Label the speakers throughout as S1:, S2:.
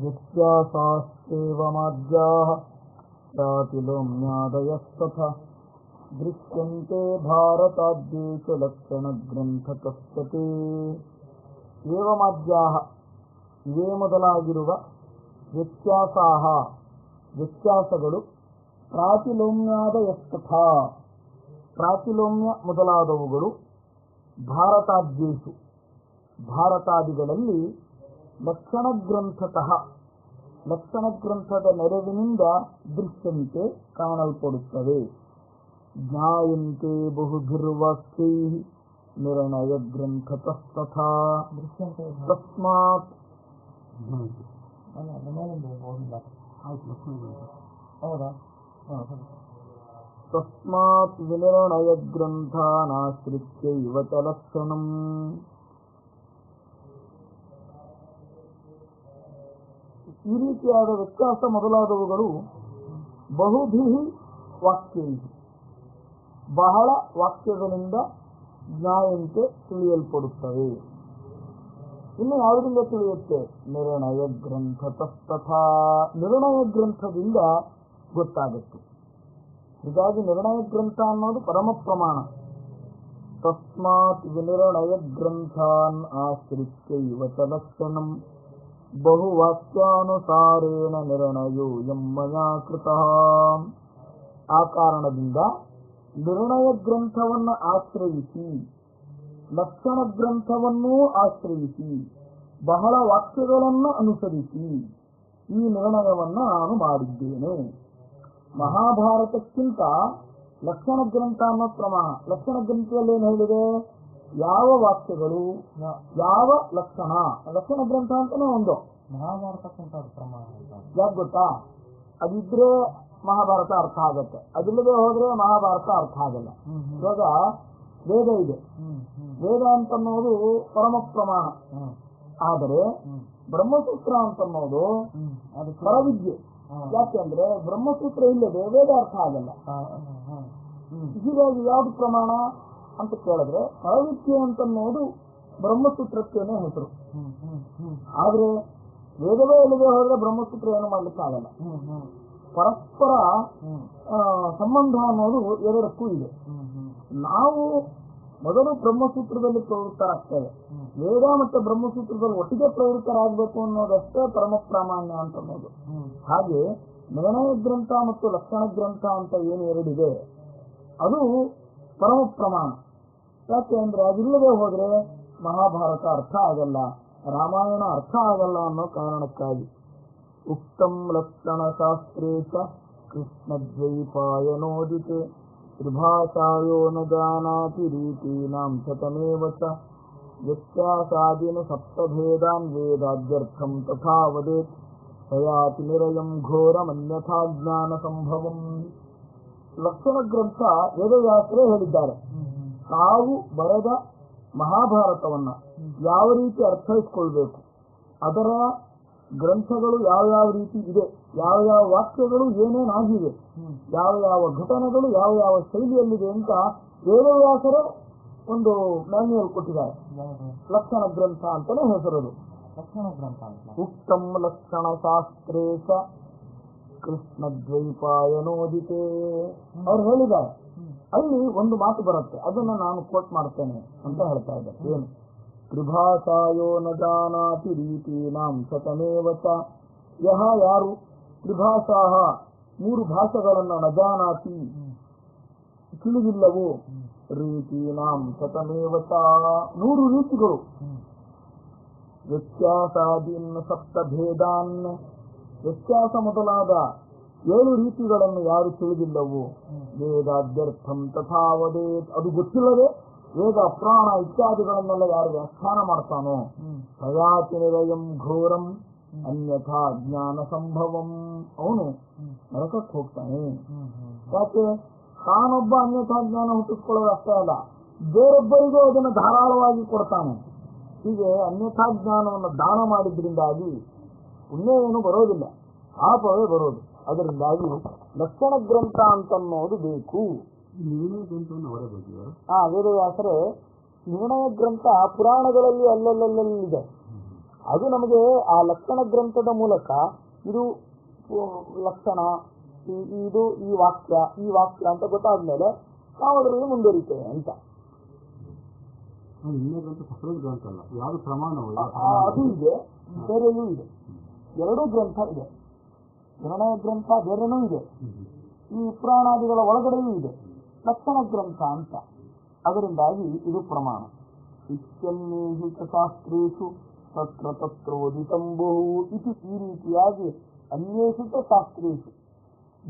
S1: जिज्ञासाश्चेवमाद्याः ದೃಶ್ಯಂತೆ दृश्यन्ते ಲಕ್ಷಣ ಲಕ್ಷಣಗ್ರಂಥಕಸ್ತತೆ ಏವಮಾದ್ಯಾಹ ಇವೇ ಮೊದಲಾಗಿರುವ ವ್ಯತ್ಯಾಸಾಹ, ವ್ಯತ್ಯಾಸಗಳು ಪ್ರಾತಿಲೋಮ್ಯಾದ ಯಸ್ತಥ ಪ್ರಾತಿಲೋಮ್ಯ ಮೊದಲಾದವುಗಳು ಭಾರತಾದ್ಯೇಷು ಭಾರತಾದಿಗಳಲ್ಲಿ ಲಕ್ಷಣಗ್ರಂಥತಃ ಲಕ್ಷಣಗ್ರಂಥದ ನೆರವಿನಿಂದ ದೃಶ್ಯಂತೆ ಕಾಣಲ್ಪಡುತ್ತವೆ ಜ್ಞಾಯಂತೆ ಬಹುಭಿರ್ವಾಕ್ಯೈ ನಿರ್ಣಯ ಗ್ರಂಥತಸ್ತಥಾ
S2: ದೃಶ್ಯಂತೆ
S1: ತಸ್ಮಾತ್
S2: ಅಲ್ಲ ಅದ್ರ ಮೇಲಿಂದ ಹೋಗಿಲ್ಲ ಹೌದಾ ಹಾಂ ಸರಿ
S1: ತಸ್ಮಾತ್ ವಿನಿರ್ಣಯ ಗ್ರಂಥಾನಾಶ್ರಿತ್ಯೈವ ಚ ಈ ರೀತಿಯಾದ ವ್ಯತ್ಯಾಸ ಮೊದಲಾದವುಗಳು ಬಹುಭಿ ವಾಕ್ಯೈ ಬಹಳ ವಾಕ್ಯಗಳಿಂದ ಜ್ಞಾಯಂತೆ ತಿಳಿಯಲ್ಪಡುತ್ತವೆ. ಇನ್ನು ಯಾವುದರಿಂದ ತಿಳಿಯುತ್ತೆ? ನಿರ್ಣಯ ಗ್ರಂಥ ತಸ್ತಥಾ ನಿರ್ಣಯ ಗ್ರಂಥದಿಂದ ಗೊತ್ತಾಗುತ್ತೆ. ಹೀಗಾಗಿ ನಿರ್ಣಯ ಗ್ರಂಥ ಅನ್ನೋದು ಪರಮ ಪ್ರಮಾಣ. ತಸ್ಮಾತ್ ವಿನಿರ್ಣಯ ಗ್ರಂಥಾನ್ ಆಶ್ರಿತ್ಯೈವ ಚ ಲಕ್ಷಣಂ ಬಹುವಾಕ್ಯಾನುಸಾರೇಣ ನಿರ್ಣಯೋ ಎಂ ಮಯಾ ಕೃತಃ. ಆ ಕಾರಣದಿಂದ ನಿರ್ಣಯ ಗ್ರಂಥವನ್ನು ಆಶ್ರಯಿಸಿ, ಲಕ್ಷಣ ಗ್ರಂಥವನ್ನೂ ಆಶ್ರಯಿಸಿ, ಬಹಳ ವಾಕ್ಯಗಳನ್ನು ಅನುಸರಿಸಿ ಈ ನಿರ್ಣಯವನ್ನು ನಾನು ಮಾಡಿದ್ದೇನೆ. ಮಹಾಭಾರತಕ್ಕಿಂತ ಲಕ್ಷಣ ಗ್ರಂಥ ಅನ್ನೋ ಪ್ರಮಾಣ, ಲಕ್ಷಣ ಗ್ರಂಥದಲ್ಲಿ ಏನು ಹೇಳಿದೆ? ಯಾವ ವಾಕ್ಯಗಳು ಯಾವ ಲಕ್ಷಣ? ಲಕ್ಷಣ ಗ್ರಂಥ ಅಂತಾನೆ ಒಂದು.
S2: ಮಹಾಭಾರತಕ್ಕಂತ ಅಂತ.
S1: ಯಾಕೆ ಗೊತ್ತಾ? ಅದಿದ್ರೆ ಮಹಾಭಾರತ ಅರ್ಥ ಆಗತ್ತೆ. ಅದಿಲ್ಲದೆ ಹೋದ್ರೆ ಮಹಾಭಾರತ ಅರ್ಥ ಆಗಲ್ಲ. ಇವಾಗ ವೇದ ಇದೆ.
S2: ವೇದ ಅಂತ
S1: ಅನ್ನೋದು ಅಂತನ್ನೋದು ಪರಮ ಪ್ರಮಾಣ. ಆದರೆ ಬ್ರಹ್ಮಸೂತ್ರ ಅಂತನ್ನೋದು
S2: ಅನ್ನೋದು ಅದು
S1: ಪರವಿದ್ಯೆ.
S2: ಯಾಕೆ
S1: ಯಾಕೆಂದ್ರೆ ಬ್ರಹ್ಮಸೂತ್ರ ಇಲ್ಲದೆ ವೇದ ಅರ್ಥ ಆಗಲ್ಲ. ಹೀಗಾಗಿ ಯಾವ್ದು ಪ್ರಮಾಣ? ಅಂತ ಕೇಳಿದ್ರೆ ಅವಿದ್ಯೆ ಅಂತನ್ನೋದು ಬ್ರಹ್ಮಸೂತ್ರಕ್ಕೇನೆ ಹೆಸರು. ಆದ್ರೆ ವೇದವೇ ಇಲ್ಲದೆ ಹೋದ್ರೆ ಬ್ರಹ್ಮಸೂತ್ರ ಏನು ಮಾಡ್ಲಿಕ್ಕೆ ಆಗಲ್ಲ ಪರಸ್ಪರ ಸಂಬಂಧ ಅನ್ನೋದು ಎರಡಕ್ಕೂ ಇದೆ. ನಾವು ಮೊದಲು ಬ್ರಹ್ಮಸೂತ್ರದಲ್ಲಿ ಪ್ರವೃತ್ತರಾಗ್ತೇವೆ. ವೇದ ಮತ್ತು ಬ್ರಹ್ಮಸೂತ್ರದಲ್ಲಿ ಒಟ್ಟಿಗೆ ಪ್ರವೃತ್ತರಾಗಬೇಕು ಅನ್ನೋದಷ್ಟೇ ಪರಮ ಪ್ರಾಮಾಣ್ಯ ಅಂತ ಅನ್ನೋದು ಹಾಗೆ ನಿರ್ಣಯ ಗ್ರಂಥ ಮತ್ತು ಲಕ್ಷಣ ಗ್ರಂಥ ಅಂತ ಏನು ಎರಡಿದೆ, ಅದು ಪರಮ ಪ್ರಮಾಣ. ಯಾಕೆ ಅಂದ್ರೆ ಅದಿಲ್ಲದೆ ಹೋದ್ರೆ ಮಹಾಭಾರತ ಅರ್ಥ ಆಗಲ್ಲ, ರಾಮಾಯಣ ಅರ್ಥ ಆಗಲ್ಲ ಅನ್ನೋ ಕಾರಣಕ್ಕಾಗಿ. ಉಕ್ತಂ ಲಕ್ಷಣ ಶಾಸ್ತ್ರೇಶ ಕೃಷ್ಣದ್ವೈಪಾಯನೋದಿತೆ ತ್ರಿಭಾಷಾಯೋ ನ ಜಾನಾತಿ ರೀತೀನಾಂ ಶತಮೇವ ಚ. ವ್ಯತ್ಯಾಸಾದಿನ ಸಪ್ತಭೇದಾನ್ ವೇದಾದ್ಯರ್ಥಂ ತಥಾ ವದೇತ್ ಸಯಾತಿ ನಿರಯಂ ಘೋರಮನ್ಯಥಾ ಜ್ಞಾನ ಸಂಭವಂ. ಲಕ್ಷಣ ಗ್ರಂಥ ವೇದವ್ಯಾಸರೇ ಹೇಳಿದ್ದಾರೆ.
S2: ಹ್ಮ್ ಹ್ಮ್
S1: ತಾವು ಬರೆದ ಮಹಾಭಾರತವನ್ನ ಯಾವ ರೀತಿ ಅರ್ಥೈಸ್ಕೊಳ್ಬೇಕು ಅದರ ಗ್ರಂಥಗಳು ಯಾವ ಯಾವ ರೀತಿ ಇದೆ ಯಾವ ಯಾವ ವಾಕ್ಯಗಳು ಏನೇನಾಗಿವೆ ಯಾವ ಯಾವ ಘಟನೆಗಳು ಯಾವ ಯಾವ ಶೈಲಿಯಲ್ಲಿದೆ ಅಂತ ವೇದವ್ಯಾಸರೇ ಒಂದು ಮ್ಯಾನ್ಯಲ್ ಕೊಟ್ಟಿದ್ದಾರೆ. ಲಕ್ಷಣ ಗ್ರಂಥ ಅಂತಲೇ ಹೆಸರದು.
S2: ಲಕ್ಷಣ ಗ್ರಂಥ ಅಂತ.
S1: ಉಕ್ತಂ ಲಕ್ಷಣ ಶಾಸ್ತ್ರೇಶ ಕೃಷ್ಣ ದ್ವೈಪಾಯನೋದಿತೇ ಅವ್ರು ಹೇಳಿದ್ದಾರೆ. ಅಲ್ಲಿ ಒಂದು ಮಾತು ಬರುತ್ತೆ. ಅದನ್ನ ನಾನು ಕೋಟ್ ಮಾಡ್ತೇನೆ ಅಂತ ಹೇಳ್ತಾ ಇದ್ದಾರೆ. ಏನು? ತ್ರಿಭಾಷಾಯೋ ನ ಜಾನಾತಿ ರೀತಿ ನಾಂ ಸತಮೇವತ ಯಹ ಯಾರು? ತ್ರಿಭಾಷಾಹ ಮೂರು ಭಾಷೆಗಳನ್ನು ನ ಜಾನಾತಿ
S2: ಹ್ಮ್
S1: ತಿಳಿದಿಲ್ಲವೋ?
S2: ರೀತಿ
S1: ರೀತೀನಾಂ ಸತಮೇವತ ನೂರು ರೀತಿಗಳು. ವ್ಯತ್ಯಾಸಾದೀನ್ ಸಪ್ತ ಸಪ್ತಭೇದಾನ್. ವ್ಯತ್ಯಾಸ ಮೊದಲಾದ ಏಳು ರೀತಿಗಳನ್ನು ಯಾರು ತಿಳಿದಿಲ್ಲವು
S2: ವೇದಾಧ್ಯರ್ಥಂ
S1: ವೇದಾದ್ಯರ್ಥಂ ತಥಾವದೇ. ಅದು ಗೊತ್ತಿಲ್ಲದೆ ವೇದ ಅಪ್ರಾಣ ಇತ್ಯಾದಿಗಳನ್ನೆಲ್ಲ ಯಾರು ವ್ಯಾಖ್ಯಾನ ಮಾಡ್ತಾನೋ? ಸಯಾತಿ ಘೋರಂ ಅನ್ಯಥಾ ಜ್ಞಾನ ಸಂಭವಂ. ಅವನು ನರಕಕ್ಕೆ ಹೋಗ್ತಾನೆ. ಯಾಕೆ? ತಾನೊಬ್ಬ ಅನ್ಯಥಾ ಜ್ಞಾನ ಹುಟ್ಟಿಸ್ಕೊಳ್ಳೋದು ಅಷ್ಟೇ ಅಲ್ಲ. ಬೇರೊಬ್ಬರಿಗೂ ಅದನ್ನು ಧಾರಾಳವಾಗಿ ಕೊಡ್ತಾನೆ. ಹೀಗೆ ಅನ್ಯಥಾ ಜ್ಞಾನವನ್ನು ದಾನ ಮಾಡಿದ್ರಿಂದಾಗಿ ಪುಣ್ಯ ಏನು ಬರೋದಿಲ್ಲ. ಪಾಪವೇ ಬರೋದು. ಅದರಿಂದಾಗಿ ಲಕ್ಷಣ ಗ್ರಂಥ ಅಂತನ್ನೋದು ಬೇಕು.
S2: ನಿರ್ಣಯ ಗ್ರಂಥವನ್ನು ಅವರೇ ಬರೆದಿದ್ದಾರೆ.
S1: ಆ ವೇದವ್ಯಾಸರೇ ನಿರ್ಣಯ ಗ್ರಂಥ ಪುರಾಣಗಳಲ್ಲಿ ಅಲ್ಲಲ್ಲಲ್ಲಿದೆ ಅದು ನಮಗೆ ಆ ಲಕ್ಷಣ ಗ್ರಂಥದ ಮೂಲಕ ಇದು ಲಕ್ಷಣ ಇದು ಈ ವಾಕ್ಯ ಈ ವಾಕ್ಯ ಅಂತ ಗೊತ್ತಾದ್ಮೇಲೆ ನಾವು ಅದರಲ್ಲಿ ಮುಂದುವರಿತೇವೆ ಅಂತ.
S2: ಗ್ರಂಥ ಅಲ್ಲ. ಯಾವುದು
S1: ಪ್ರಮಾಣವಲ್ಲ ಅದು ಇದೆ. ಬೇರೆಯೂ ಇದೆ. ಎರಡೂ ಗ್ರಂಥ ಇದೆ. ನಿರ್ಣಯ ಗ್ರಂಥ ಬೇರೆನೂ ಇದೆ. ಈ ಪುರಾಣಾದಿಗಳ ಒಳಗಡೆಯೂ ಇದೆ. ಲಕ್ಷಣ ಗ್ರಂಥ ಅಂತ. ಅದರಿಂದಾಗಿ ಇದು ಪ್ರಮಾಣ. ಇತ್ಯನ್ನೇಹಿ ಕಥಾಸ್ತ್ರೀಷು ತತ್ರ ತತ್ರೋದಿತಂಬಹು ಇದು ಈ ರೀತಿಯಾಗಿ ಅನ್ವೇಷಿತ ಶಾಸ್ತ್ರೀಷು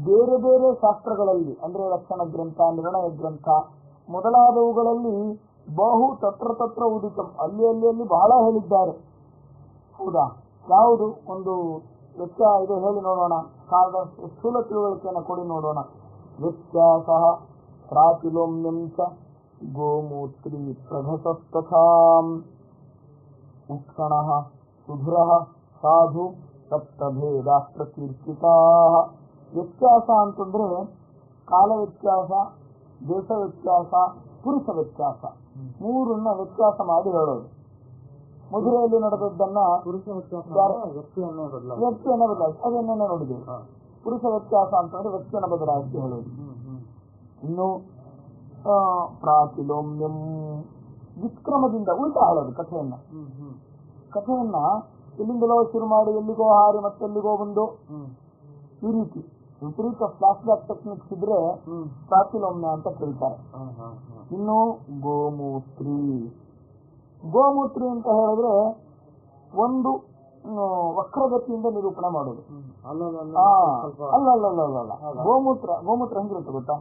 S1: ಬೇರೆ ಬೇರೆ ಶಾಸ್ತ್ರಗಳಲ್ಲಿ, ಅಂದ್ರೆ ಲಕ್ಷಣ ಗ್ರಂಥ ನಿರ್ಣಯ ಗ್ರಂಥ ಮೊದಲಾದವುಗಳಲ್ಲಿ ಬಹು ತತ್ರ ತತ್ರ ಉದಿತಂ. ಅಲ್ಲಿ ಅಲ್ಲಿ ಅಲ್ಲಿ ಬಹಳ ಹೇಳಿದ್ದಾರೆ. ಹೌದಾ? ಯಾವುದು? ಒಂದು ವ್ಯತ್ಯಾಸ ಇದು, ಹೇಳಿ ನೋಡೋಣ. ಕಾಲದ ಸ್ಥೂಲ ತಿಳುವಳಿಕೆಯನ್ನು ಕೊಡಿ ನೋಡೋಣ. ವ್ಯತ್ಯಾಸ ಪ್ರಾತಿಲೋಮ್ಯಂ ಚ ಗೋಮೂತ್ರಿ ಪ್ರಭಸಸ್ತಥಾ ಉಕ್ಷಣ ಸುಧುರ, ಸಾಧು, ಸಪ್ತಭೇದ ಪ್ರಕೀರ್ತಿತಾ. ವ್ಯತ್ಯಾಸ ಅಂತಂದ್ರೆ ಕಾಲ ವ್ಯತ್ಯಾಸ, ದೇಶ ವ್ಯತ್ಯಾಸ, ಪುರುಷ ವ್ಯತ್ಯಾಸ. ಮೂರನ್ನ ವ್ಯತ್ಯಾಸ ಮಾಡಿ ಹೇಳೋದು. ಮಧುರೆಯಲ್ಲಿ ನಡೆದದ್ದನ್ನ
S2: ಪುರುಷ ವ್ಯಕ್ತಿಯನ್ನೇ
S1: ವ್ಯಕ್ತಿಯನ್ನ ಬದಲಾಯಿಸಿ ಅದನ್ನೇ ನೋಡಿದ್ದೇವೆ
S2: ಹಾ.
S1: ಪುರುಷ ವ್ಯತ್ಯಾಸ ಅಂತಂದ್ರೆ ವ್ಯಕ್ತಿಯನ್ನ ಬದಲಾಯಿಸಿ ಹೇಳೋದು. ಇನ್ನು ಆ, ಪ್ರಾತಿಲೋಮ್ಯಂ ವಿಕ್ರಮದಿಂದ ಉಲ್ಟಾ ಹೇಳೋದು ಕಥೆಯನ್ನ. ಕಥೆಯನ್ನ ಎಲ್ಲಿಂದಲೋ ಶುರು ಮಾಡಿ ಎಲ್ಲಿಗೋ ಹಾರಿ ಮತ್ತೆಲ್ಲಿಗೋ ಬಂದು ಈ ರೀತಿ ವಿಪರೀತ ಫ್ಲಾಶ್ ಬ್ಯಾಕ್ ಟೆಕ್ನಿಕ್ಸ್ ಇದ್ರೆ
S2: ಹ್ಮ್.
S1: ಪ್ರಾತಿಲೋಮ್ಯ ಅಂತ ಕರೀತಾರೆ. ಇನ್ನು ಗೋಮೂತ್ರಿ ಗೋಮೂತ್ರಿ ಅಂತ ಹೇಳಿದ್ರೆ ಒಂದು ವಕ್ರಗತಿಯಿಂದ ನಿರೂಪಣೆ ಮಾಡೋದು. ಅಲ್ಲ ಅಲ್ಲ ಅಲ್ಲ. ಅಲ್ಲ ಗೋಮೂತ್ರ ಗೋಮೂತ್ರ ಹೆಂಗಿರುತ್ತೆ ಗೊತ್ತಾ?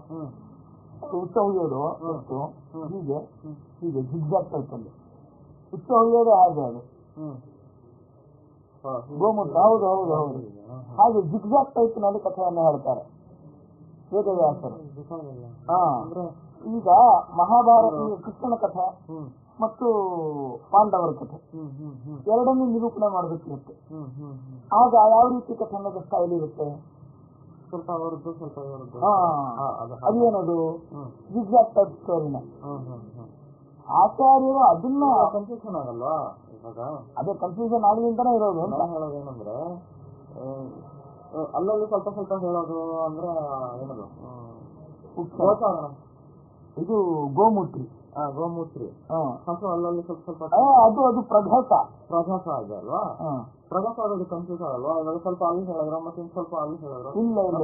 S1: ಉಚ್ಚ ಹುಯ್ಯೋದು
S2: ಮತ್ತು
S1: ಹೀಗೆ. ಹೀಗೆ ಜಿಗ್ಜಾಗ್ ಉಚ್ಚ ಹುಯ್ಯೋದು ಹಾಗೆ ಅದು. ಗೋಮೂತ್ರ ಹೌದು ಹೌದು ಹೌದು. ಹಾಗೆ ಜಿಗ್ಜಾಗ್ ಟೈಪ್ನಲ್ಲಿ ಕಥೆಯನ್ನು ಹೇಳ್ತಾರೆ. ವೇದವ್ಯಾಸರು. ಹಾ. ಈಗ ಮಹಾಭಾರತ ಕೃಷ್ಣನ ಕಥೆ. ಮತ್ತು ಪಾಂಡವರ ಕಥೆ. ಎರಡನ್ನೂ ನಿರೂಪಣೆ ಮಾಡಬೇಕಿರುತ್ತೆ ಆಗ ಯಾವ ರೀತಿ ಕಥನದ ಸ್ಟೈಲ್ ಇರುತ್ತೆ?
S2: ಸ್ವಲ್ಪ ಅವರದ್ದು ಸ್ವಲ್ಪ ಅವರದ್ದು.
S1: ಅದೇನದು? ಜಿಗ್ಜಾಗ್ ಟೈಪ್ ಸ್ಟೋರಿನ ಆಚಾರ್ಯರು ಅದನ್ನ
S2: ಕನ್ಫ್ಯೂಷನ್ ಆಗಲ್ವಾ ಇವಾಗ?
S1: ಅದೇ ಕನ್ಫ್ಯೂಷನ್ ಆಗಲಿಂತಾನೆ ಇರೋದು
S2: ಹೇಳೋದೇನಂದ್ರೆ ಅಲ್ಲಲ್ಲಿ ಸ್ವಲ್ಪ ಸ್ವಲ್ಪ ಹೇಳೋದು ಅಂದ್ರೆ ಏನದು?
S1: ಇದು ಗೋಮೂತ್ರಿ.
S2: ಗೋಮೂತ್ರಿ.
S1: ಹಾ.
S2: ಸ್ವಲ್ಪ ಅಲ್ಲಲ್ಲಿ ಸ್ವಲ್ಪ ಸ್ವಲ್ಪ
S1: ಅದು ಅದು ಪ್ರಭಾತ
S2: ಪ್ರಭಾಸ
S1: ಆಗಲ್ವಾ.
S2: ಪ್ರಭಾಸ ಆಗೋದು ಕನ್ಫ್ಯೂಸ್ ಆಗಲ್ವಾ? ಸ್ವಲ್ಪ ಅಲ್ಲಿ ಹೇಳಿದ್ರ ಮತ್ತೆ ಸ್ವಲ್ಪ ಅಲ್ಲಿ ಹೇಳಿದ್ರು?
S1: ಇಲ್ಲ ಇಲ್ಲ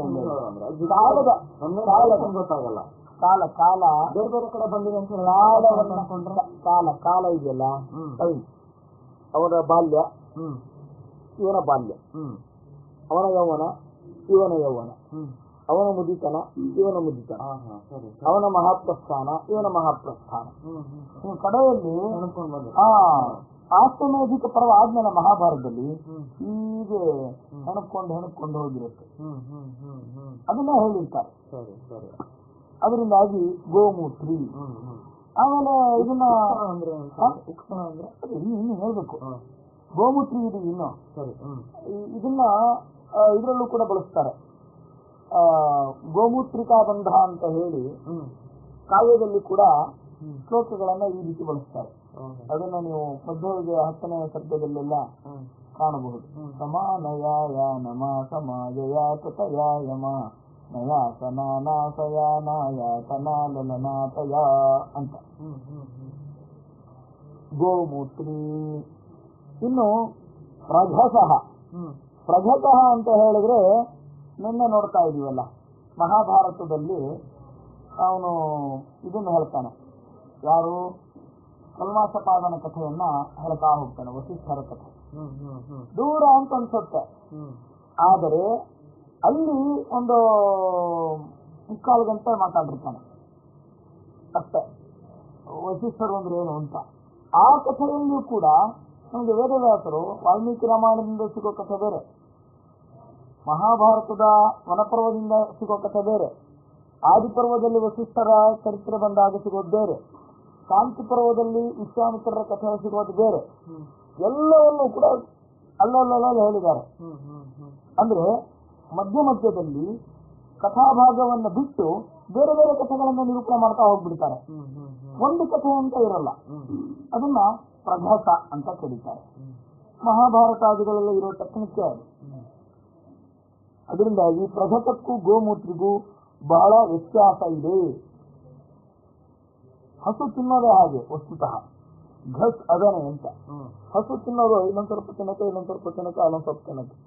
S2: ಗೊತ್ತಾಗಲ್ಲ.
S1: ಕಾಲ ಕಾಲ.
S2: ಬೇರೆ ಬೇರೆ ಕಡೆ ಬಂದಿದೆ ಅಂತ ಅನ್ಕೊಂಡ್ರೆ?
S1: ಕಾಲ ಕಾಲ ಇದೆಯಲ್ಲ? ಅವನ ಬಾಲ್ಯ?
S2: ಹ್ಮ್.
S1: ಇವನ ಬಾಲ್ಯ.
S2: ಹ್ಮ್.
S1: ಅವನ ಯೌವನ? ಇವನ ಯೌವನ.
S2: ಹ್ಮ್.
S1: ಅವನ ಮುದಿತನ ಇವನ ಮುದಿತನ. ಅವನ ಮಹಾಪ್ರಸ್ಥಾನ ಇವನ ಮಹಾಪ್ರಸ್ಥಾನ. ಕಡೆಯಲ್ಲಿ ಆ ಆಸ್ತಮೇಧಿಕ ಪರ್ವ ಆದ್ಮೇಲೆ ಮಹಾಭಾರತದಲ್ಲಿ ಹೀಗೆ ಹೆಣಕೊಂಡು ಹೆಣಕೊಂಡು ಹೋಗಿರುತ್ತೆ. ಅದನ್ನ ಹೇಳಿರ್ತಾರೆ. ಅದರಿಂದಾಗಿ ಗೋಮೂತ್ರಿ. ಆಮೇಲೆ ಇದನ್ನ
S2: ಅಂದ್ರೆ
S1: ಇನ್ನು ಹೇಳ್ಬೇಕು. ಗೋಮೂತ್ರಿ ಇದು ಇನ್ನು. ಇದನ್ನ ಇದರಲ್ಲೂ ಕೂಡ ಬಳಸ್ತಾರೆ. ಗೋಮೂತ್ರಿಕಾ ಬಂಧ ಅಂತ ಹೇಳಿ ಕಾವ್ಯದಲ್ಲಿ ಕೂಡ ಶ್ಲೋಕಗಳನ್ನ ಈ ರೀತಿ ಬಳಸ್ತಾರೆ? ಅದನ್ನ ನೀವು ಮಧ್ಯ ಹತ್ತನೇ
S2: ಶಬ್ದದಲ್ಲೆಲ್ಲ
S1: ಕಾಣಬಹುದು. ಸಮಾನಯಾಯ ನಮ ಸಮಾಜಯ ತತಯಾಯಮ ಯಮ ತನಾಲನಾತಯ ಅಂತ. ಗೋಮೂತ್ರಿ. ಇನ್ನು ಪ್ರಘಸಃ ಪ್ರಘಸಃ ಅಂತ ಹೇಳಿದ್ರೆ ನಿನ್ನೆ ನೋಡ್ತಾ ಇದೀವಲ್ಲ. ಮಹಾಭಾರತದಲ್ಲಿ ಅವನು ಇದನ್ನು ಹೇಳ್ತಾನೆ. ಯಾರು? ಕಲ್ಮಾಸಪಾದನ ಕಥೆಯನ್ನ ಹೇಳ್ತಾ ಹೋಗ್ತಾನೆ ವಸಿಷ್ಠರ ಕಥೆ. ದೂರ ಅಂತ ಅನ್ಸುತ್ತೆ. ಆದರೆ ಅಲ್ಲಿ ಒಂದು ಮುಕ್ಕಾಲು ಗಂಟೆ ಮಾತಾಡಿರ್ತಾನೆ. ಅಷ್ಟೇ. ವಸಿಷ್ಠರು ಅಂದ್ರೆ ಏನು ಅಂತ. ಆ ಕಥೆಯಲ್ಲಿಯೂ ಕೂಡ ನಮಗೆ ವೇದವ್ಯಾಸರು ವಾಲ್ಮೀಕಿ ರಾಮಾಯಣದಿಂದ ಸಿಗೋ ಕಥೆ ಬೇರೆ. ಮಹಾಭಾರತದ ವನಪರ್ವದಿಂದ ಸಿಗೋ ಕಥೆ ಬೇರೆ. ಆದಿಪರ್ವದಲ್ಲಿ ವಸಿಷ್ಠರ ಚರಿತ್ರೆ ಬಂದಾಗ ಸಿಗೋದು ಬೇರೆ. ಕಾಂತಿ ಪರ್ವದಲ್ಲಿ ವಿಶ್ವಾಮಿತ್ರರ ಕಥೆ ಸಿಗೋದು ಬೇರೆ. ಎಲ್ಲವನ್ನೂ ಕೂಡ ಅಲ್ಲಲ್ಲಲ್ಲ ಹೇಳಿದ್ದಾರೆ. ಅಂದ್ರೆ ಮಧ್ಯ ಮಧ್ಯದಲ್ಲಿ ಕಥಾಭಾಗವನ್ನು ಬಿಟ್ಟು ಬೇರೆ ಬೇರೆ ಕಥೆಗಳನ್ನು ನಿರೂಪಣೆ ಮಾಡ್ತಾ ಹೋಗ್ಬಿಡ್ತಾರೆ. ಒಂದು ಕಥೆ ಅಂತ ಇರಲ್ಲ. ಅದನ್ನ ಪ್ರಘಾತ ಅಂತ ಕರೀತಾರೆ.
S2: ಮಹಾಭಾರತಾದಿಗಳಲ್ಲಿ
S1: ಮಹಾಭಾರತಾದಿಗಳೆಲ್ಲ ಇರೋ ಟೆಕ್ನಿಕ್ ಅದು ಅದರಿಂದಾಗಿ ಪ್ರಭತಕ್ಕೂ ಗೋಮೂತ್ರಿಗೂ ಬಹಳ ವ್ಯತ್ಯಾಸ ಇದೆ. ಹಸು ತಿನ್ನೋದೇ ಹಾಗೆ ವಸ್ತುತಃ. ಘಸ್ ಅದನೆ ಅಂತ. ಹಸು ತಿನ್ನೋದು ಇನ್ನೊಂದ್ ಸ್ವಲ್ಪ ತಿನ್ನಕ್ಕೆ ಇನ್ನೊಂದ್ ಸ್ವಲ್ಪ ತಿನ್ನಕ್ಕೆ ಅಲ್ಲೊಂದ್ ಸ್ವಲ್ಪ ತಿನ್ನಕ್ಕೆ.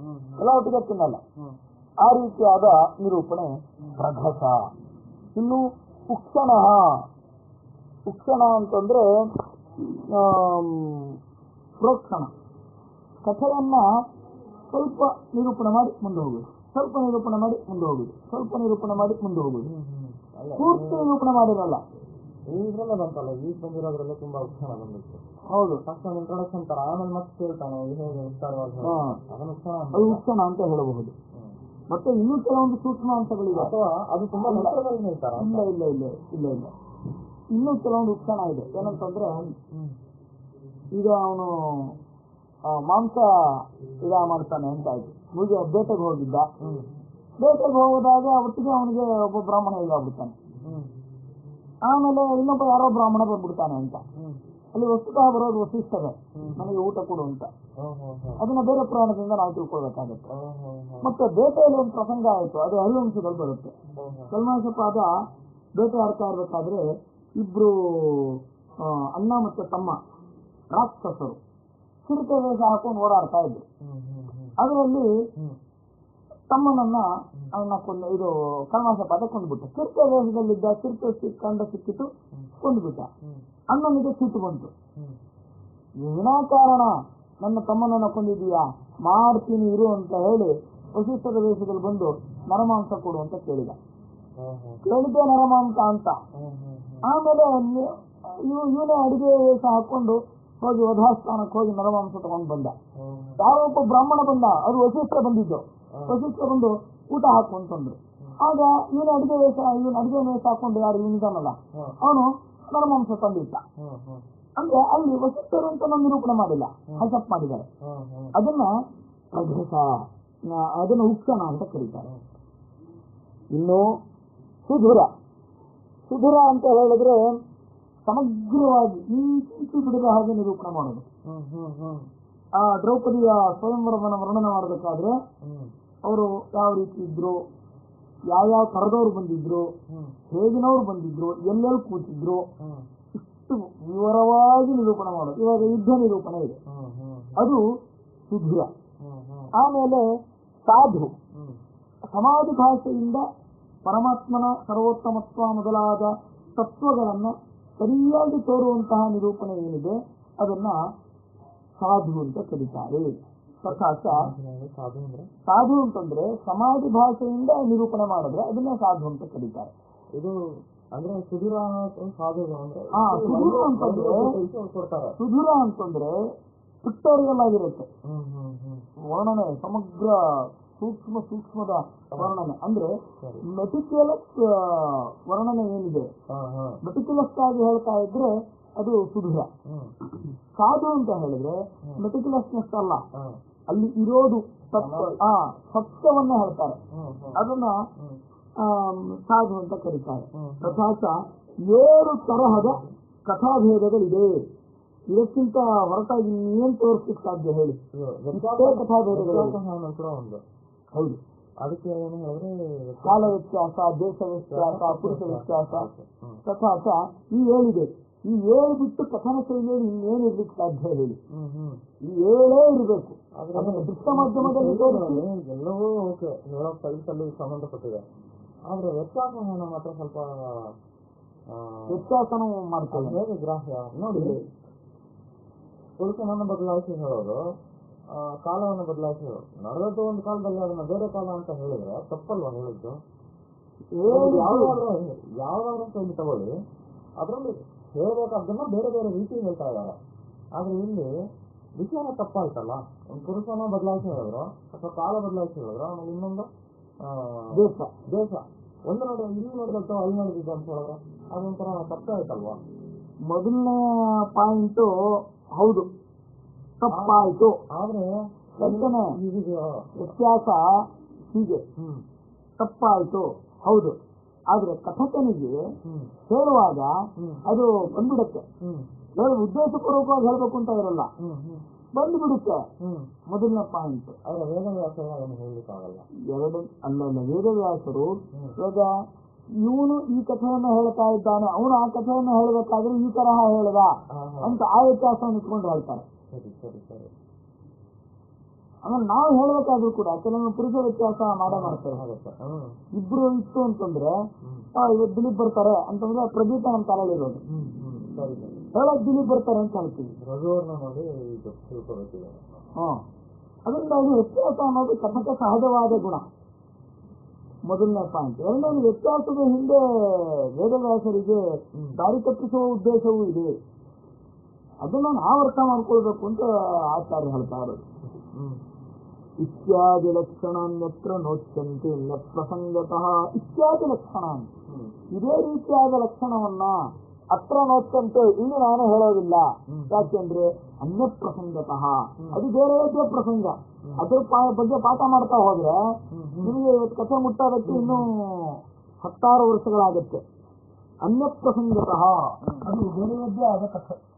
S1: ಎಲ್ಲ ಒಟ್ಟಿಗೆ ತಿನ್ನಲ್ಲ. ಆ ರೀತಿಯಾದ ನಿರೂಪಣೆ ಪ್ರಘಸ. ಇನ್ನು ಉಕ್ಷಣ. ಉಕ್ಷಣ ಅಂತಂದ್ರೆ ಪ್ರೋಕ್ಷಣ. ಕಥೆಯನ್ನ ಸ್ವಲ್ಪ ನಿರೂಪಣೆ ಮಾಡಿ ಮುಂದೆ ಹೋಗುದು. ಸ್ವಲ್ಪ ನಿರೂಪಣ ಮಾಡಿ ಮುಂದೆ ಹೋಗುದು ಸ್ವಲ್ಪ ನಿರೂಪಣೆ ಮಾಡಿ ಮುಂದೆ ಹೋಗುದು ಪೂರ್ತಿ ನಿರೂಪಣೆ ಮಾಡಿರಲ್ಲ.
S2: ಇದ್ರಲ್ಲೇ ಬಂತಲ್ಲ ಈಗ ಬಂದಿರೋದ್ರಲ್ಲೇ ತುಂಬಾ ಉತ್ಸಾಹ ಬಂದಿತ್ತು.
S1: ಹೌದು.
S2: ಫಸ್ಟ್ ಇಂಟ್ರೊಡಕ್ಷನ್ ತರ ಆಮೇಲೆ ಮತ್ತೆ ಕೇಳ್ತಾನೆ ಅದನ್ನು ಹೇಗೆ ವಿಸ್ತಾರವಾಗಿ.
S1: ಹಾ.
S2: ಉತ್ಸಾಹ
S1: ಅಂತ ಹೇಳಬಹುದು. ಮತ್ತೆ ಇನ್ನೂ ಕೆಲವೊಂದು ಸೂಕ್ಷ್ಮ ಅಂಶಗಳಿವೆ.
S2: ಅಥವಾ ಅದು ತುಂಬಾ ನಂತರದಲ್ಲಿ ಹೇಳ್ತಾರ?
S1: ಇಲ್ಲ ಇಲ್ಲ ಇಲ್ಲ ಇಲ್ಲ ಇಲ್ಲ. ಇನ್ನೂ ಕೆಲವೊಂದು ಉತ್ಸಾಹ ಇದೆ. ಏನಂತಂದ್ರೆ ಈಗ ಅವನು ಮಾಂಸ ಇದ ಮಾಡ್ತಾನೆ ಅಂತ ಆಯ್ತು. ಮುಗಿಯ ಬೇಟೆಗೆ ಹೋಗಿದ್ದ. ಬೇಟೆಗೆ ಹೋದಾಗ ಒಟ್ಟಿಗೆ ಅವನಿಗೆ ಒಬ್ಬ ಬ್ರಾಹ್ಮಣ ಇದಾಗ್ಬಿಡ್ತಾನೆ. ಆಮೇಲೆ ಇನ್ನೊಬ್ಬ ಯಾರೋ ಬ್ರಾಹ್ಮಣ ಬಂದ್ಬಿಡ್ತಾನೆ ಅಂತ. ಅಲ್ಲಿ ವಸ್ತುತಃ ಬರೋದು ವಸಿಷ್ಠವೇ. ನನಗೆ ಊಟ ಕೊಡು ಅಂತ. ಅದನ್ನ ಬೇರೆ ಪ್ರಾಣದಿಂದ ನಾವು ತಿಳ್ಕೊಳ್ಬೇಕಾಗತ್ತೆ. ಮತ್ತೆ ಬೇಟೆಯಲ್ಲಿ ಒಂದು ಪ್ರಸಂಗ ಆಯ್ತು. ಅದು ಹರಿವಂಶದಲ್ಲಿ ಬರುತ್ತೆ.
S2: ಹ್ಮ್
S1: ಆದ ಬೇಟೆ ಆಡ್ತಾ ಇರ್ಬೇಕಾದ್ರೆ ಇಬ್ರು ಅಣ್ಣ ಮತ್ತೆ ತಮ್ಮ ರಾಕ್ಷಸರು. ಚಿರತೆ ವೇಷ ಹಾಕೊಂಡು ಓಡಾಡ್ತಾ ಇದ್ರು. ಅದರಲ್ಲಿ ತಮ್ಮನನ್ನ ಅವನ ಕೊಂದು ಇದು ಕಲ್ಮಾಸಪಾದ ಕೊಂಡ್ಬಿಟ್ಟ ಸಿರ್ಕೆ ವೇಷದಲ್ಲಿದ್ದ ಚಿರತೆ ಸಿಕ್- ಕಂಡ ಸಿಕ್ಕಿತು
S2: ಕೊಂಡ್ಬಿಟ್ಟ
S1: ಅಣ್ಣನಿಗೆ ಸಿಟ್ಟು ಬಂತು.
S2: ಏನೋ
S1: ಕಾರಣ ನನ್ನ ತಮ್ಮನನ್ನ ಕೊಂದಿದೀಯಾ ಮಾಡ್ತೀನಿ ಇರು ಅಂತ ಹೇಳಿ ವಸಿಷ್ಠದ ದೇಶದಲ್ಲಿ ಬಂದು ನರಮಾಂಸ ಕೊಡು ಅಂತ ಕೇಳಿದ. ಕೇಳಿದ್ದೆ ನರಮಾಂಸ ಅಂತ. ಆಮೇಲೆ ಇವ್ ಇವನೇ ಅಡಿಗೆ ವೇಷ ಹಾಕೊಂಡು ಹೋಗಿ ವಧಾಸ್ಥಾನಕ್ಕೆ ಹೋಗಿ ನರಮಾಂಸ ತಗೊಂಡು ಬಂದ. ಯಾರೋ ಒಬ್ಬ ಬ್ರಾಹ್ಮಣ ಬಂದ ಅದು ವಸಿಷ್ಠ ಬಂದಿದ್ದು. ವಸಿಷ್ಠ ಬಂದು ಊಟ ಹಾಕು ಅಂತಂದ್ರು ಆಗ ಇವನ ಅಡಿಗೆ ವೇಷ ಇವನ್ ಅಡಿಗೆ ವೇಷ ಹಾಕೊಂಡು ಯಾರು ಇವನಿದಾನಲ್ಲ ಅವನು ಧರ್ಮಾಂಶ ತಂದಿಟ್ಟ
S2: ಹ್ಮ್
S1: ಅಂದ್ರೆ ಅಲ್ಲಿ ವಸಿಷ್ಠರು ಅಂತ ನಾನು ನಿರೂಪಣೆ ಮಾಡಿಲ್ಲ. ಹಸಪ್ ಮಾಡಿದ್ದಾರೆ. ಅದನ್ನ ಪ್ರಘಸ ಅದನ್ನ ಉಕ್ಷಣ ಅಂತ ಕರೀತಾರೆ. ಇನ್ನು ಸುಧುರ. ಸುಧುರ ಅಂತ ಹೇಳಿದ್ರೆ ಸಮಗ್ರವಾಗಿ ಇಂಚು ಬಿಡದ ಹಾಗೆ ನಿರೂಪಣೆ ಮಾಡೋದು. ಆ ದ್ರೌಪದಿಯ ಸ್ವಯಂವರದನ ವರ್ಣನೆ ಮಾಡಬೇಕಾದ್ರೆ ಅವರು ಯಾವ ರೀತಿ ಇದ್ರು? ಯಾವ್ಯಾವ ಕರೆದವ್ರು ಬಂದಿದ್ರು? ಹೇಗಿನವ್ರು ಬಂದಿದ್ರು? ಎಲ್ಲೆಲ್ಲಿ ಕೂತಿದ್ರು? ಇಷ್ಟು ವಿವರವಾಗಿ ನಿರೂಪಣೆ ಮಾಡೋದು. ಇವಾಗ ಯುದ್ಧ ನಿರೂಪಣೆ ಇದೆ. ಅದು ಸುಧುರ ಆಮೇಲೆ ಸಾಧು.
S2: ಸಮಾಜ
S1: ಸಮಾಧಿ ಭಾಷೆಯಿಂದ ಪರಮಾತ್ಮನ ಸರ್ವೋತ್ತಮತ್ವ ಮೊದಲಾದ ತತ್ವಗಳನ್ನು ಸರಿಯಾಗಿ ತೋರುವಂತಹ ನಿರೂಪಣೆ ಏನಿದೆ? ಅದನ್ನ ಸಾಧು ಅಂತ ಕರೀತಾರೆ. ಪ್ರಕಾಶ
S2: ಸಾಧು ಅಂದ್ರೆ
S1: ಸಾಧು ಅಂತಂದ್ರೆ ಸಮಾಧಿ ಭಾಷೆಯಿಂದ ನಿರೂಪಣೆ ಮಾಡಿದ್ರೆ ಅದನ್ನ ಸಾಧು ಅಂತ ಕರೀತಾರೆ.
S2: ಇದು ಅಂದ್ರೆ ಸುಧುರ ಸಾಧು ಅಂದ್ರೆ
S1: ಹಾ, ಸುಧೀರ ಅಂತಂದ್ರೆ- ಸುಧುರ ಅಂತಂದ್ರೆ ಪಿಕ್ಟೋರಿಯಲ್ ಆಗಿರುತ್ತೆ. ವರ್ಣನೆ ಸಮಗ್ರ ಸೂಕ್ಷ್ಮ ಸೂಕ್ಷ್ಮದ ವರ್ಣನೆ. ಅಂದ್ರೆ ಮೆಟಿಕ್ಯುಲಸ್ ವರ್ಣನೆ ಏನಿದೆ? ಮೆಟಿಕ್ಯುಲಸ್ ಆಗಿ ಹೇಳ್ತಾ ಇದ್ರೆ ಅದು ಸುಧುರ.
S2: ಹ್ಮ್.
S1: ಸಾಧು ಅಂತ ಹೇಳಿದ್ರೆ ಮೆಟಿಕ್ಯುಲಸ್ನೆಸ್ ಅಲ್ಲ. ಅಲ್ಲಿ ಇರೋದು ಸತ್ವ ಆ ಸತ್ಯವನ್ನ ಹೇಳ್ತಾರೆ. ಅದನ್ನ ಸಾಧು ಅಂತ ಕರೀತಾರೆ.
S2: ಪ್ರಕಾಶ
S1: ತಥಾಚ ಏಳು ತರಹದ ಕಥಾಭೇದಗಳಿದೆ. ಇದಕ್ಕಿಂತ ಹೊರತಾಗಿ ಏನ್ ತೋರಿಸ್ಲಿಕ್ಕೆ ಸಾಧ್ಯ ಹೇಳಿ. ಕಥಾಭೇದಗಳು.
S2: ಕೂಡ ಒಂದು.
S1: ಹೌದು.
S2: ಅದಕ್ಕೆ ಏನು ಹೇಳಿದ್ರೆ
S1: ಕಾಲ ವ್ಯತ್ಯಾಸ ದೇಶ ವ್ಯತ್ಯಾಸ. ಪುರುಷ ವ್ಯತ್ಯಾಸ ತಥಾಚ ಈ ಏಳಿದೆ. ಈ ಏಳು ಬಿಟ್ಟು ಪ್ರಥಮ ಶೈಲಿಯಲ್ಲಿ ಇನ್ನೇನು ಇರ್ಲಿಕ್ಕೆ ಸಾಧ್ಯ ಹೇಳಿ.
S2: ಹ್ಮ್ ಹ್ಮ್.
S1: ಈ ಏಳೇ ಇರಬೇಕು. ದೃಶ್ಯ ಮಾಧ್ಯಮದಲ್ಲಿ
S2: ಎಲ್ಲವೂ ಓಕೆ. ಹೇಳೋ ಸಂಬಂಧಪಟ್ಟಿದೆ. ಆದ್ರೆ ವ್ಯತ್ಯಾಸವನ್ನು ಮಾತ್ರ ಸ್ವಲ್ಪ ಆ,
S1: ಮಾಡ್ತಾರೆ
S2: ಹೇಗೆ ಗ್ರಾಹ್ಯ. ನೋಡಿ ಪುರುಷನನ್ನು ಬದಲಾಯಿಸಿ ಹೇಳೋದು ಆ, ಕಾಲವನ್ನು ಬದಲಾಯಿಸಿ ಹೇಳೋದು. ನಡೆದದ್ದು ಒಂದು ಕಾಲದಲ್ಲಿ ಅದನ್ನ ಬೇರೆ ಕಾಲ ಅಂತ ಹೇಳಿದ್ರೆ ತಪ್ಪಲ್ವಾ ಹೇಳಿದ್ದು? ಯಾವ್ದಾದ್ರು ಅಂತ ಶೈಲಿ ತಗೊಳ್ಳಿ. ಅದರಲ್ಲಿ ಹೇಳ್ಬೇಕಾದ್ದನ್ನ ಬೇರೆ ಬೇರೆ ರೀತಿ ಹೇಳ್ತಾ ಇದ್ದಾರೆ. ಆದ್ರೆ ಇಲ್ಲಿ ವಿಷಯನ ತಪ್ಪಾಯ್ತಲ್ಲ? ಒಂದು ಪುರುಷನ ಬದಲಾಯಿಸಿ ಹೇಳಿದ್ರು ಅಥವಾ ಕಾಲ ಬದಲಾಯಿಸಿ ಹೇಳಿದ್ರು ಆಮೇಲೆ ಇನ್ನೊಂದು
S1: ದೇಶ.
S2: ದೇಶ. ಒಂದು ನೋಡಿ ಇಲ್ಲಿ ನೋಡಿದ್ದು ಅಲ್ಲಿ ನೋಡಿದ್ದು ಅಂತ ಹೇಳಿದ್ರೆ ಅದೊಂಥರ ತಪ್ಪೇ ಆಯ್ತಲ್ವಾ
S1: ಮೊದಲನೇ ಪಾಯಿಂಟು ಹೌದು. ತಪ್ಪಾಯ್ತು.
S2: ಆದ್ರೆ
S1: ವ್ಯತ್ಯಾಸ ಹೀಗೆ.
S2: ಹ್ಮ್.
S1: ತಪ್ಪಾಯ್ತು. ಹೌದು. ಆದ್ರೆ ಕಥಕನಿಗೆ ಹೇಳುವಾಗ ಅದು ಬಂದ್ಬಿಡುತ್ತೆ.
S2: ಹೇಳುವ
S1: ಹೇಳ ಉದ್ದೇಶಪೂರ್ವಕವಾಗಿ ಹೇಳ್ಬೇಕು ಅಂತ ಇರಲ್ಲ. ಬಂದು
S2: ಬಿಡುತ್ತೆ
S1: ಮೊದಲನೇ ಪಾಯಿಂಟ್
S2: ಆದ್ರೆ ವೇದವ್ಯಾಸರು ಅದನ್ನು ಹೇಳಲಿಕ್ಕಾಗಲ್ಲ.
S1: ಎರಡು ಅಲ್ಲ ಅಲ್ಲ ವೇದವ್ಯಾಸರು. ಇವಾಗ ಇವನು ಈ ಕಥೆಯನ್ನು ಹೇಳ್ತಾ ಇದ್ದಾನೆ ಅವನು ಆ ಕಥೆಯನ್ನು ಹೇಳಬೇಕಾದ್ರೆ ಈ ತರಹ ಹೇಳ್ದ. ಅಂತ ಆ ವ್ಯತ್ಯಾಸವನ್ನು ಇಟ್ಕೊಂಡು ಹೇಳ್ತಾರೆ.
S2: ಸರಿ ಸರಿ ಸರಿ.
S1: ಆಮೇಲೆ ನಾವು ಹೇಳ್ಬೇಕಾದ್ರೂ ಕೂಡ ಕೆಲವೊಮ್ಮೆ ಪುರುಷ ವ್ಯತ್ಯಾಸ ಮಾಡೇ ಮಾಡ್ತಾರೆ ಇಬ್ರು ಇತ್ತು ಅಂತಂದ್ರೆ ಇವತ್ತು ದಿಲೀಪ್ ಬರ್ತಾರೆ ಅಂತಂದ್ರೆ ಪ್ರದೀಪ ನಮ್ಮ ತಲೆಯಲ್ಲಿರೋದು
S2: ಇರೋದು.
S1: ಹೇಳಕ್ ದಿಲೀಪ್ ಬರ್ತಾರೆ ಅಂತ ಹೇಳ್ತೀವಿ ಹ್ಮ್ ಅದರಿಂದಾಗಿ ವ್ಯತ್ಯಾಸ ಅನ್ನೋದು ಕಥಕ ಸಹಜವಾದ ಗುಣ. ಮೊದಲನೇ ಪಾಯಿಂಟ್ ಎರಡನೇದು ವ್ಯತ್ಯಾಸದ ಹಿಂದೆ ವೇದವ್ಯಾಸರಿಗೆ ದಾರಿ ತಪ್ಪಿಸುವ ಉದ್ದೇಶವೂ ಇದೆ. ಅದನ್ನ ನಾವು ಅರ್ಥ ಮಾಡ್ಕೊಳ್ಬೇಕು ಅಂತ ಆಚಾರ್ಯ ಹೇಳ್ತಾ ಇರೋದು.
S2: ಹ್ಮ್
S1: ಇತ್ಯಾದಿ ಲಕ್ಷಣಾನ್ಯತ್ರ ನೋಚ್ಯಂತೆ ನ ಪ್ರಸಂಗತಃ ಇತ್ಯಾದಿ ಲಕ್ಷಣ ಇದೇ ರೀತಿಯಾದ ಲಕ್ಷಣವನ್ನ ಅತ್ರ ನೋಡ್ತಂತೆ ಇಲ್ಲಿ ನಾನು ಹೇಳೋದಿಲ್ಲ. ಯಾಕೆಂದ್ರೆ ಅನ್ಯ ಪ್ರಸಂಗತಃ ಅದು ಬೇರೆ ಪ್ರಸಂಗ. ಅದ್ರ ಬಗ್ಗೆ ಪಾಠ ಮಾಡ್ತಾ ಹೋದ್ರೆ. ನಿಮಗೆ ಇವತ್ತು ಕಥೆ ಮುಟ್ಟೋದಕ್ಕೆ ಇನ್ನೂ ಹತ್ತಾರು ವರ್ಷಗಳಾಗುತ್ತೆ. ಅನ್ಯ ಪ್ರಸಂಗತಃ ಅದು ಬೇರೆಯದ್ದೇ ಆದ ಕಥೆ.